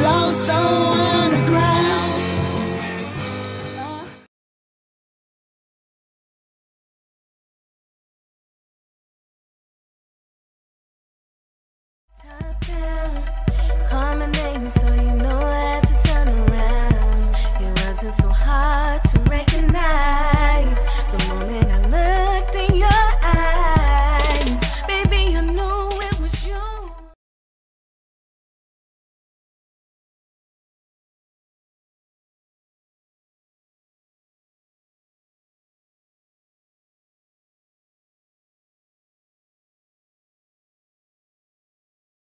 lost to underground.